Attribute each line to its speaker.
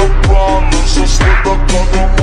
Speaker 1: niggas on the problems. I swear